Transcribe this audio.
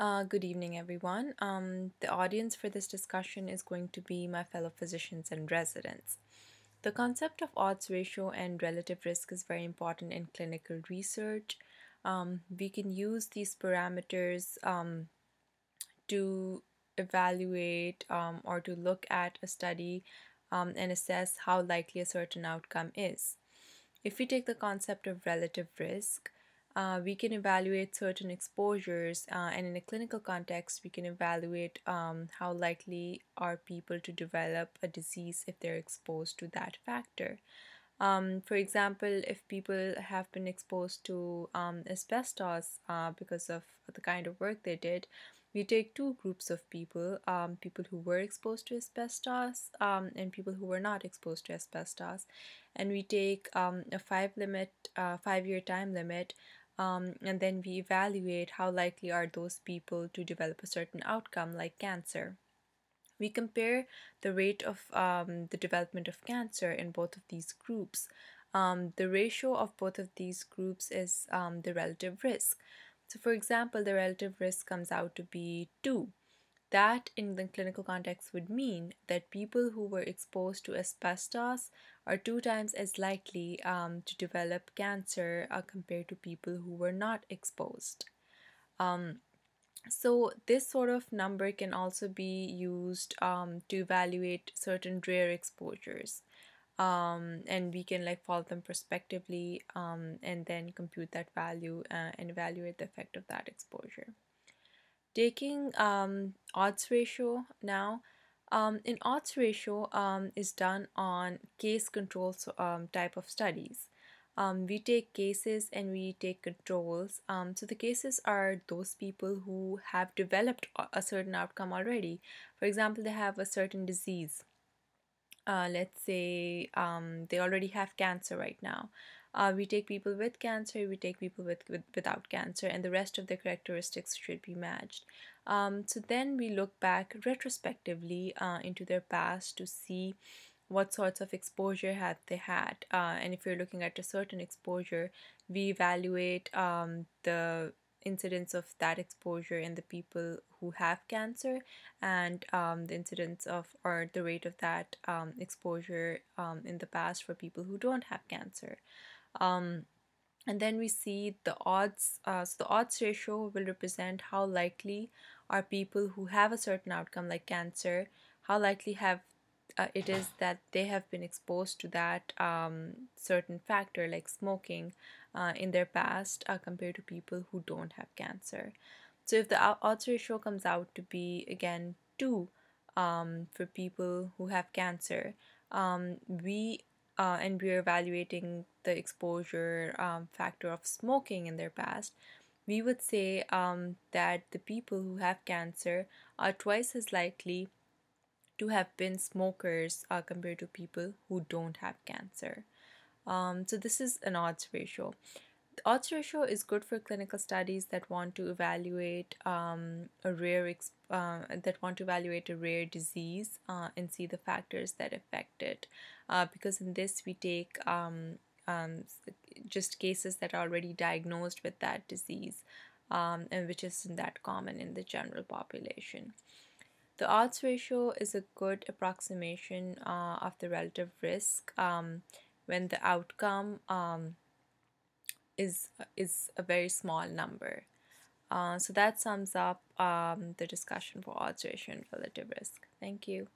Uh, good evening, everyone. Um, the audience for this discussion is going to be my fellow physicians and residents. The concept of odds ratio and relative risk is very important in clinical research. Um, we can use these parameters um, to evaluate um, or to look at a study um, and assess how likely a certain outcome is. If we take the concept of relative risk, uh, we can evaluate certain exposures uh, and in a clinical context we can evaluate um, how likely are people to develop a disease if they're exposed to that factor. Um, for example if people have been exposed to um, asbestos uh, because of the kind of work they did we take two groups of people um, people who were exposed to asbestos um, and people who were not exposed to asbestos. And we take um, a five limit uh, five year time limit um, and then we evaluate how likely are those people to develop a certain outcome like cancer. We compare the rate of um, the development of cancer in both of these groups. Um, the ratio of both of these groups is um, the relative risk. So, for example, the relative risk comes out to be 2. That in the clinical context would mean that people who were exposed to asbestos are two times as likely um, to develop cancer uh, compared to people who were not exposed. Um, so this sort of number can also be used um, to evaluate certain rare exposures. Um, and we can like follow them prospectively um, and then compute that value uh, and evaluate the effect of that exposure. Taking um, odds ratio now, um, in odds ratio um, is done on case control um, type of studies. Um, we take cases and we take controls. Um, so the cases are those people who have developed a certain outcome already. For example, they have a certain disease. Uh, let's say um, they already have cancer right now. Uh, we take people with cancer, we take people with, with without cancer, and the rest of their characteristics should be matched. Um, so then we look back retrospectively uh, into their past to see what sorts of exposure had they had. Uh, and if you're looking at a certain exposure, we evaluate um, the incidence of that exposure in the people who have cancer and um, the incidence of or the rate of that um, exposure um, in the past for people who don't have cancer. Um, and then we see the odds. Uh, so the odds ratio will represent how likely are people who have a certain outcome like cancer, how likely have uh, it is that they have been exposed to that um, certain factor like smoking uh, in their past uh, compared to people who don't have cancer. So if the odds ratio comes out to be again 2 um, for people who have cancer, um, we uh, and we're evaluating the exposure um, factor of smoking in their past, we would say um, that the people who have cancer are twice as likely to have been smokers uh, compared to people who don't have cancer. Um, so this is an odds ratio. The odds ratio is good for clinical studies that want to evaluate um, a rare uh, that want to evaluate a rare disease uh, and see the factors that affect it. Uh, because in this we take um, um, just cases that are already diagnosed with that disease, um, and which isn't that common in the general population. The odds ratio is a good approximation uh, of the relative risk um, when the outcome um, is is a very small number. Uh, so that sums up um, the discussion for odds ratio and relative risk. Thank you.